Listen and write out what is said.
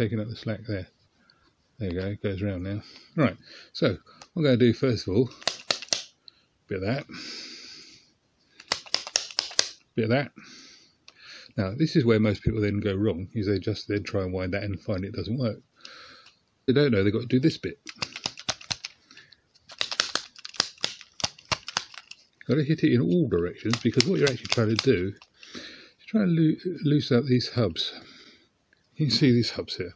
taking up the slack there. There you go, it goes around now. Right, so I'm going to do first of all, bit of that, bit of that. Now, this is where most people then go wrong, is they just then try and wind that and find it doesn't work. They don't know they've got to do this bit. Got to hit it in all directions because what you're actually trying to do is try and lo loose out these hubs. You can see these hubs here.